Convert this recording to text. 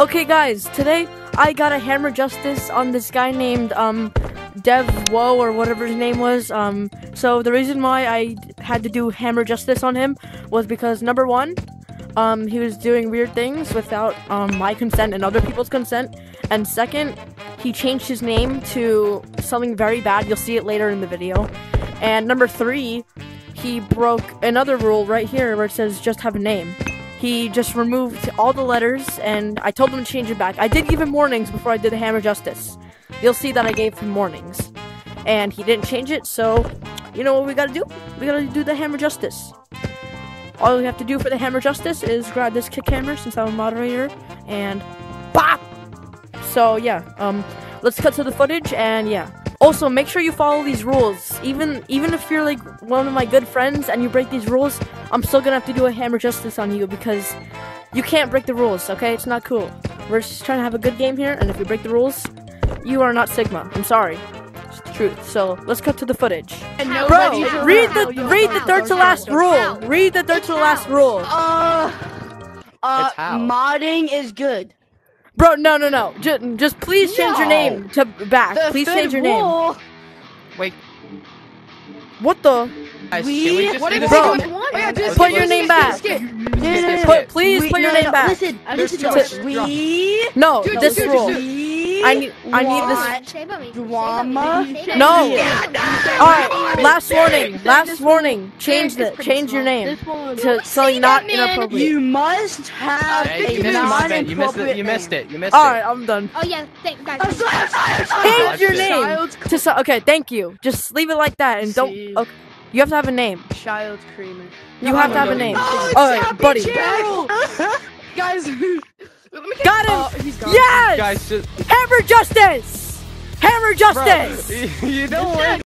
Okay, guys, today I got a hammer justice on this guy named um Dev Woe or whatever his name was. Um, so the reason why I had to do hammer justice on him was because number one, um, he was doing weird things without um my consent and other people's consent, and second, he changed his name to something very bad. You'll see it later in the video. And number three, he broke another rule right here where it says just have a name. He just removed all the letters, and I told him to change it back. I did give him warnings before I did the hammer justice. You'll see that I gave him warnings. And he didn't change it, so you know what we gotta do? We gotta do the hammer justice. All we have to do for the hammer justice is grab this kick hammer since I'm a moderator, and bop! So yeah, um, let's cut to the footage, and yeah. Also, make sure you follow these rules. Even even if you're like one of my good friends and you break these rules, I'm still gonna have to do a hammer justice on you because you can't break the rules. Okay, it's not cool. We're just trying to have a good game here, and if you break the rules, you are not Sigma. I'm sorry. It's the truth. So let's cut to the footage. Bro, read the read the third to last rule. Read the third to last rule. Uh, uh, modding is good. Bro, no, no, no. Just, just please change your name to back. The please change your name. Wait, What the? guys, We- can we just what do if this we again? do one? Oh, yeah, just Put your name back. No, no, no. Please put your name back. Listen, There's listen too to much us. We No, Dude, this dude, dude, rule. Dude. I need, I need this. drama. No. All right, last warning. Last warning. Change the, change your name to something not inappropriate. You must have Hey, a you missed. You missed it. non-appropriate You missed it. You missed it. right, I'm done. Oh yeah, thank guys. Change your name to so. Okay, thank you. Just leave it like that and don't. Okay, you have to have a name. Child's creamer. You have to have a name. All right, buddy. Guys, just Hammer justice. Hammer justice. you don't.